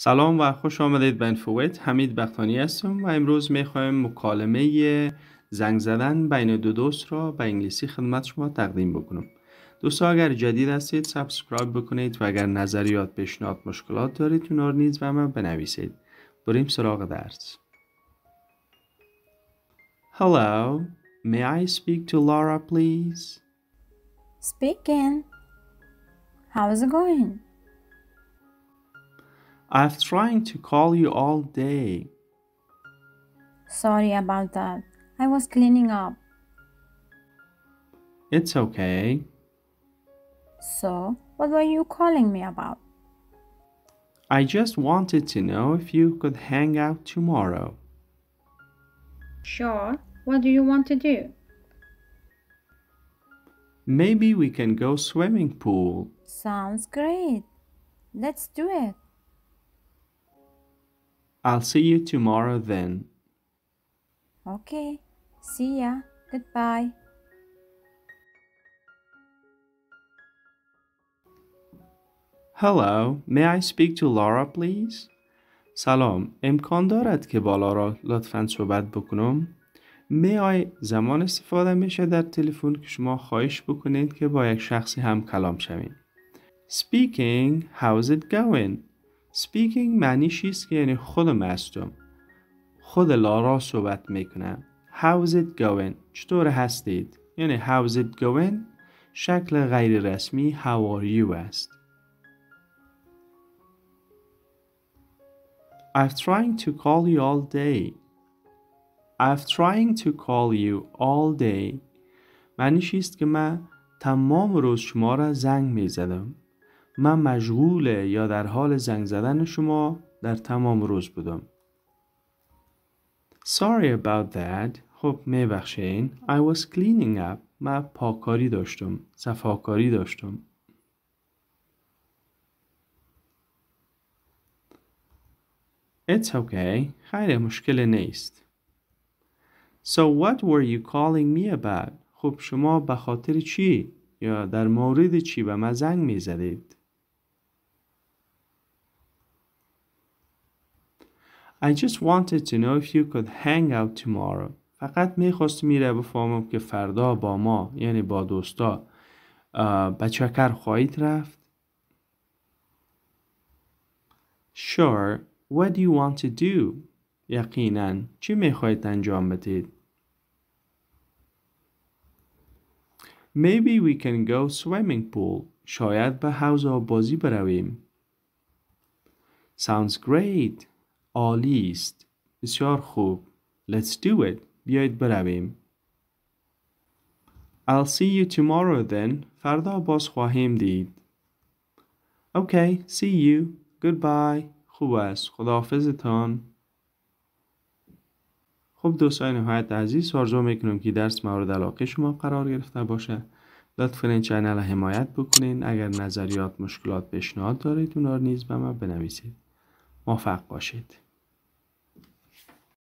سلام و خوش آمدید به انفویت حمید بختانی هستم و امروز می‌خوایم مکالمه زنگ زدن بین دو دوست را به انگلیسی خدمت شما تقدیم بکنم دوستا اگر جدید هستید subscribe بکنید و اگر نظریات پیشنهاد مشکلات دارید اونها نیز به من بنویسید بریم سراغ درس Hello, may I speak to Laura please? Speaking. How's it going? I've trying to call you all day. Sorry about that. I was cleaning up. It's okay. So, what were you calling me about? I just wanted to know if you could hang out tomorrow. Sure. What do you want to do? Maybe we can go swimming pool. Sounds great. Let's do it. I'll see you tomorrow then. Okay. See ya. Goodbye. Hello, may I speak to Laura please? سلام، امکان دارد که با لارا لطفا صحبت بکنم؟ may I زمان استفاده میشه در تلفن که شما خواهش بکنید که با یک شخصی هم کلام شوید. Speaking, how's it going? Speaking معنیش است که یعنی خودم هستم. خود لارا صحبت می‌کنه. How's it going? چطور هستید؟ یعنی how's it going؟ شکل غیر رسمی how are you است. I've trying to call you all day. I've trying to call you all day. معنیش است که من تمام روز شما را زنگ می زدم. من مشغول یا در حال زنگ زدن شما در تمام روز بودم. Sorry about that. خب بخشین. I was cleaning up. من پاکاری داشتم. صفاکاری داشتم. It's okay. خیلی مشکل نیست. So what were you calling me about? خب شما به خاطر چی یا در مورد چی به من زنگ می زدید؟ I just wanted to know if you could hang out tomorrow. فقط میخواست میره بفهمم که فردا با ما یعنی با دوستا به چکر خواهید رفت. Sure, what do you want to do? یقینا چی میخواهید انجام بدید؟ Maybe we can go swimming pool. شاید به حوض بازی برویم. Sounds great. عالی است. بسیار خوب. Let's do it. بیایید برویم. I'll see you tomorrow then. فردا باز خواهیم دید. Okay, see you. Goodbye. خوب است. خداحافظتان. خب دوستان نهایت عزیز آرزو می‌کنم که درس مورد علاقه شما قرار گرفته باشه لطفا این چنل حمایت بکنین اگر نظریات مشکلات پیشنهاد دارید اونا نیز به من بنویسید موفق باشید.